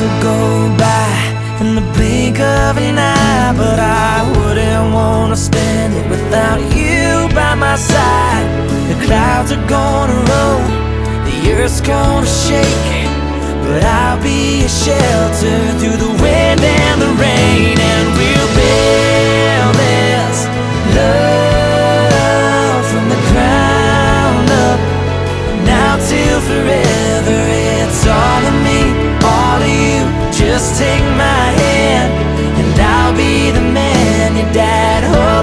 Will go by in the blink of an eye But I wouldn't wanna spend it without you by my side. The clouds are gonna roll, the earth's gonna shake But I'll be a shelter through the wind